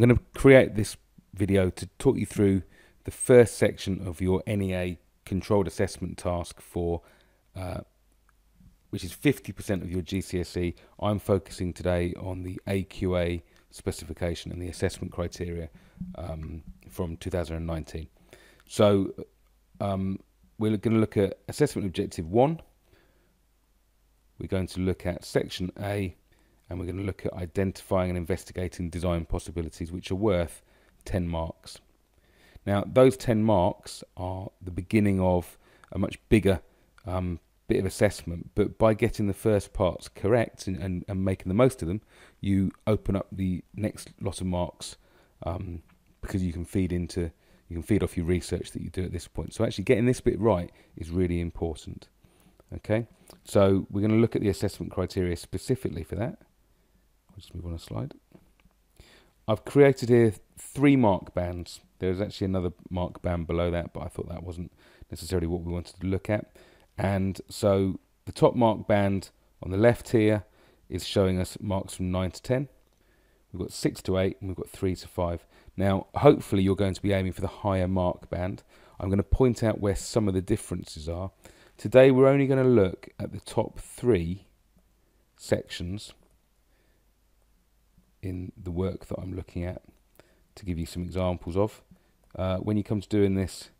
I'm going to create this video to talk you through the first section of your NEA controlled assessment task for uh, which is 50% of your GCSE. I'm focusing today on the AQA specification and the assessment criteria um, from 2019. So um, we're going to look at assessment objective 1. We're going to look at section A and we're going to look at identifying and investigating design possibilities which are worth 10 marks. Now those 10 marks are the beginning of a much bigger um, bit of assessment, but by getting the first parts correct and, and, and, making the most of them, you open up the next lot of marks um, because you can feed into you can feed off your research that you do at this point. So actually getting this bit right is really important. Okay, so we're going to look at the assessment criteria specifically for that. I'll just move on a slide. I've created here three mark bands. There's actually another mark band below that, but I thought that wasn't necessarily what we wanted to look at. And so the top mark band on the left here is showing us marks from 9 to 10. We've got 6 to 8 and we've got 3 to 5. Now, hopefully you're going to be aiming for the higher mark band. I'm going to point out where some of the differences are. Today we're only going to look at the top three sections in the work that I'm looking at to give you some examples of. Uh, when you come to doing this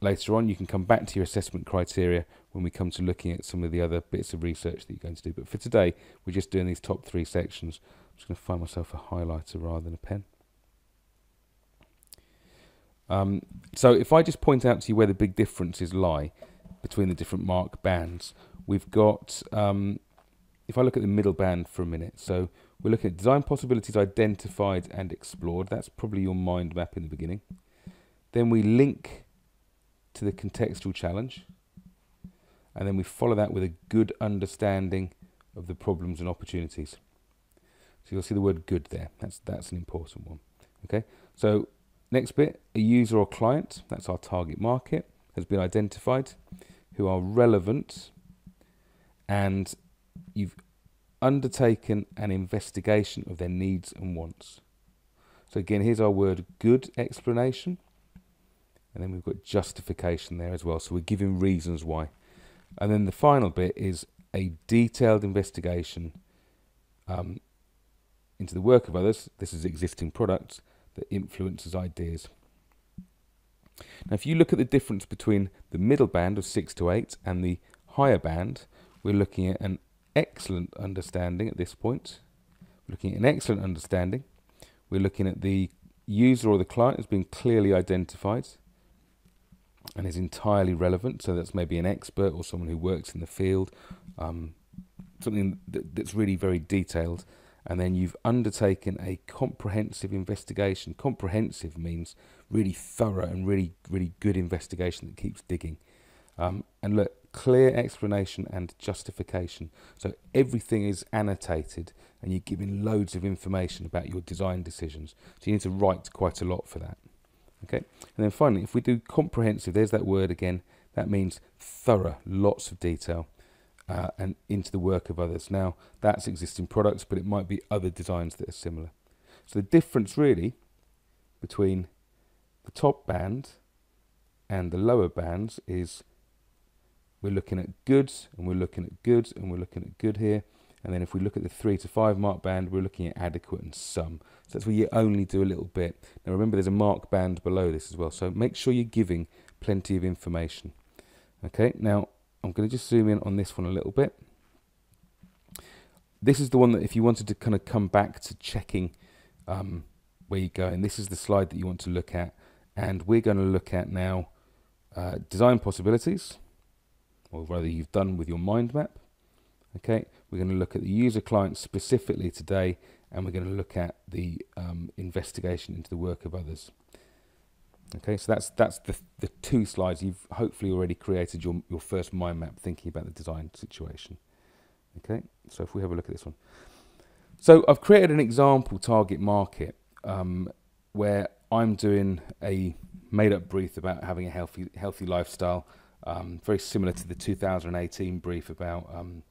later on. You can come back to your assessment criteria when we come to looking at some of the other bits of research that you're going to do. But for today, we're just doing these top three sections. I'm just going to find myself a highlighter rather than a pen. Um, so if I just point out to you where the big differences lie between the different mark bands, we've got, um, if I look at the middle band for a minute, so we're looking at design possibilities identified and explored. That's probably your mind map in the beginning. Then we link to the contextual challenge. And then we follow that with a good understanding of the problems and opportunities. So you'll see the word good there. That's, that's an important one. Okay, so next bit, a user or client, that's our target market, has been identified, who are relevant, and you've undertaken an investigation of their needs and wants. So again, here's our word good explanation. And then we've got justification there as well. So we're giving reasons why. And then the final bit is a detailed investigation um, into the work of others. This is existing products that influences ideas. Now, if you look at the difference between the middle band of 6 to 8 and the higher band, we're looking at an excellent understanding at this point. We're looking at an excellent understanding. We're looking at the user or the client has been clearly identified and is entirely relevant. So that's maybe an expert or someone who works in the field, um, something that, that's really very detailed. And then you've undertaken a comprehensive investigation. Comprehensive means really thorough and really, really good investigation that keeps digging. Um, and look, clear explanation and justification. So everything is annotated and you're giving loads of information about your design decisions. So you need to write quite a lot for that. Okay, and then finally, if we do comprehensive, there's that word again. That means thorough, lots of detail, uh, and into the work of others. Now, that's existing products, but it might be other designs that are similar. So the difference really between the top band and the lower bands is we're looking at goods and we're looking at goods and we're looking at good here and then if we look at the three to five mark band, we're looking at adequate and some. So that's where you only do a little bit. Now remember there's a mark band below this as well. So make sure you're giving plenty of information. Okay, now I'm going to just zoom in on this one a little bit. This is the one that if you wanted to kind of come back to checking um, where you go, and this is the slide that you want to look at. And we're going to look at now uh, design possibilities, or rather you've done with your mind map. Okay, we're going to look at the user client specifically today, and we're going to look at the um, investigation into the work of others. Okay, so that's that's the the two slides. You've hopefully already created your your first mind map, thinking about the design situation. Okay, so if we have a look at this one, so I've created an example target market um, where I'm doing a made up brief about having a healthy healthy lifestyle, um, very similar to the 2018 brief about um,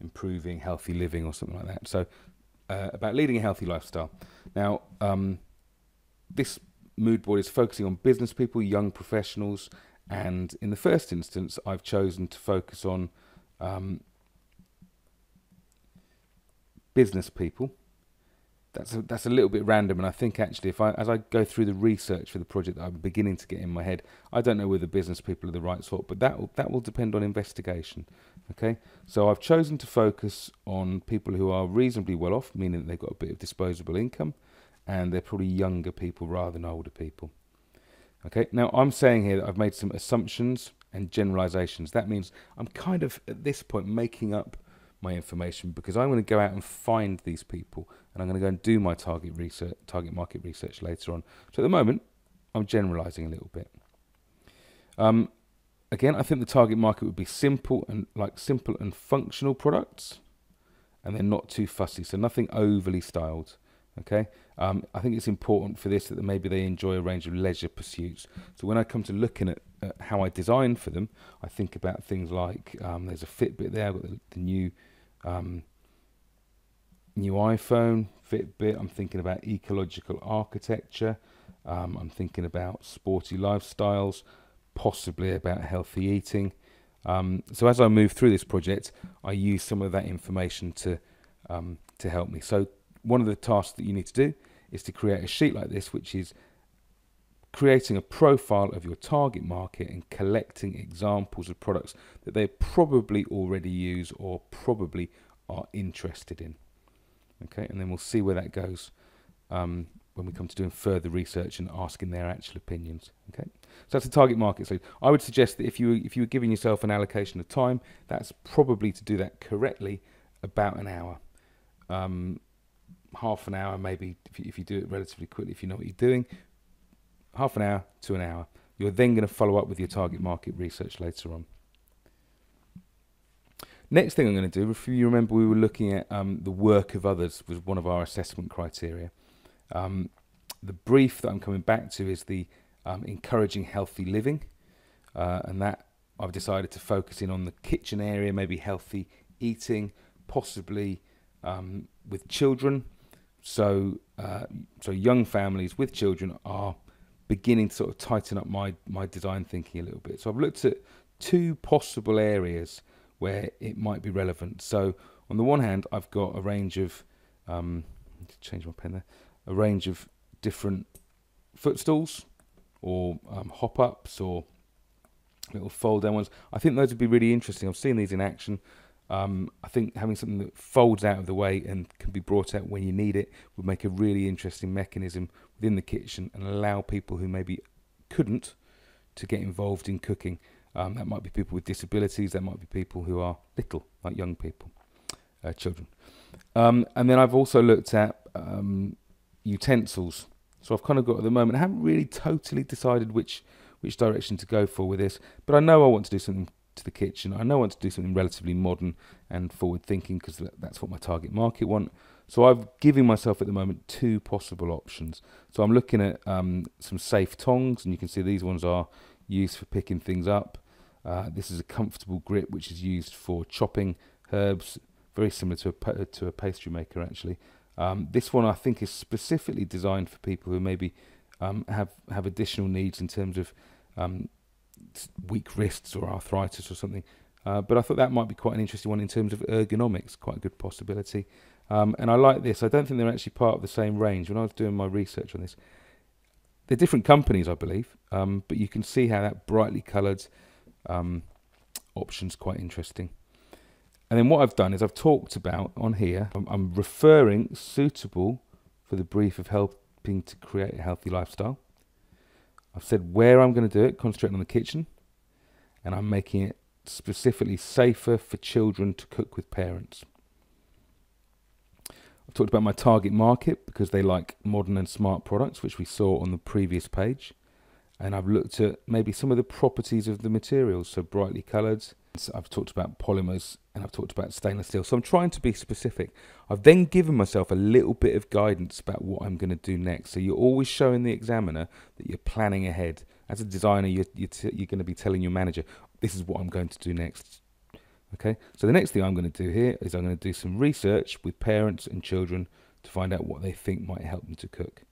improving healthy living or something like that. So uh, about leading a healthy lifestyle. Now, um, this mood board is focusing on business people, young professionals, and in the first instance, I've chosen to focus on um, business people. That's a, that's a little bit random, and I think actually, if I as I go through the research for the project that I'm beginning to get in my head, I don't know whether business people are the right sort, but that will, that will depend on investigation. Okay, so I've chosen to focus on people who are reasonably well off, meaning they've got a bit of disposable income, and they're probably younger people rather than older people. Okay, now I'm saying here that I've made some assumptions and generalizations. That means I'm kind of at this point making up my information because I'm going to go out and find these people and I'm going to go and do my target research, target market research later on. So at the moment, I'm generalizing a little bit. Um, again, I think the target market would be simple and like simple and functional products, and they're not too fussy, so nothing overly styled. Okay, um, I think it's important for this that maybe they enjoy a range of leisure pursuits. So when I come to looking at, at how I design for them, I think about things like um, there's a Fitbit there, I've got the, the new um, new iPhone, Fitbit. I'm thinking about ecological architecture. Um, I'm thinking about sporty lifestyles, possibly about healthy eating. Um, so as I move through this project, I use some of that information to um, to help me. So one of the tasks that you need to do is to create a sheet like this, which is creating a profile of your target market and collecting examples of products that they probably already use or probably are interested in. Okay, and then we'll see where that goes um, when we come to doing further research and asking their actual opinions. Okay, so that's the target market. So I would suggest that if you if you were giving yourself an allocation of time, that's probably to do that correctly about an hour. Um, half an hour, maybe if you, if you do it relatively quickly, if you know what you're doing, half an hour to an hour. You're then going to follow up with your target market research later on. Next thing I'm going to do, if you remember, we were looking at um, the work of others was one of our assessment criteria. Um, the brief that I'm coming back to is the um, encouraging healthy living, uh, and that I've decided to focus in on the kitchen area, maybe healthy eating, possibly um, with children. So, uh, so young families with children are beginning to sort of tighten up my my design thinking a little bit. So I've looked at two possible areas where it might be relevant. So on the one hand, I've got a range of um, change my pen there, a range of different footstools or um, hop ups or little fold down ones. I think those would be really interesting. I've seen these in action. Um, I think having something that folds out of the way and can be brought out when you need it would make a really interesting mechanism within the kitchen and allow people who maybe couldn't to get involved in cooking. Um, that might be people with disabilities, that might be people who are little, like young people, uh, children. Um, and then I've also looked at um, utensils. So I've kind of got at the moment, I haven't really totally decided which which direction to go for with this, but I know I want to do something to the kitchen. I know I want to do something relatively modern and forward thinking because that's what my target market want. So I've given myself at the moment two possible options. So I'm looking at um, some safe tongs, and you can see these ones are used for picking things up. Uh, this is a comfortable grip which is used for chopping herbs, very similar to a, to a pastry maker actually. Um, this one I think is specifically designed for people who maybe um, have have additional needs in terms of um, weak wrists or arthritis or something. Uh, but I thought that might be quite an interesting one in terms of ergonomics, quite a good possibility. Um, and I like this. I don't think they're actually part of the same range. When I was doing my research on this, they're different companies, I believe, um, but you can see how that brightly coloured um, option's quite interesting. And then what I've done is I've talked about on here, I'm, I'm referring suitable for the brief of helping to create a healthy lifestyle. I've said where I'm going to do it, concentrating on the kitchen, and I'm making it specifically safer for children to cook with parents. I've talked about my target market because they like modern and smart products, which we saw on the previous page. And I've looked at maybe some of the properties of the materials, so brightly coloured. I've talked about polymers and I've talked about stainless steel. So I'm trying to be specific. I've then given myself a little bit of guidance about what I'm going to do next. So you're always showing the examiner that you're planning ahead. As a designer, you're, you're, you're going to be telling your manager, this is what I'm going to do next. Okay, so the next thing I'm going to do here is I'm going to do some research with parents and children to find out what they think might help them to cook.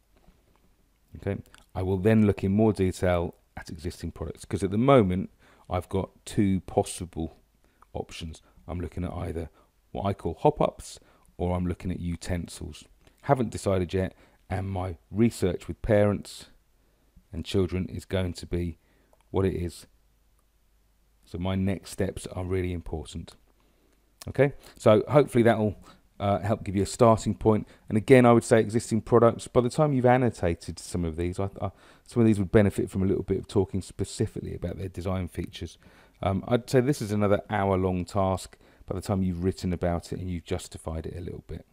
Okay, I will then look in more detail at existing products because at the moment I've got two possible options. I'm looking at either what I call hop ups or I'm looking at utensils. Haven't decided yet, and my research with parents and children is going to be what it is. So my next steps are really important. Okay, so hopefully that'll uh, help give you a starting point. And again, I would say existing products. By the time you've annotated some of these, I, I, some of these would benefit from a little bit of talking specifically about their design features. Um, I'd say this is another hour-long task by the time you've written about it and you've justified it a little bit.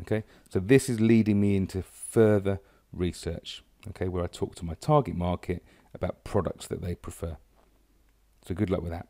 Okay, so this is leading me into further research. Okay, where I talk to my target market about products that they prefer. So good luck with that.